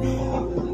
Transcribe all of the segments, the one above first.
Amém.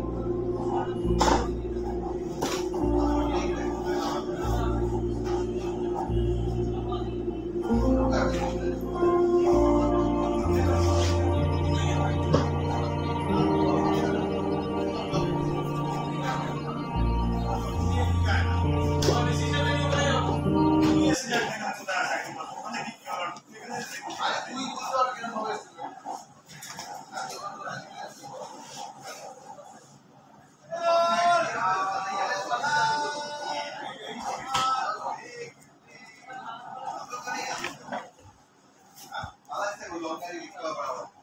longer recover.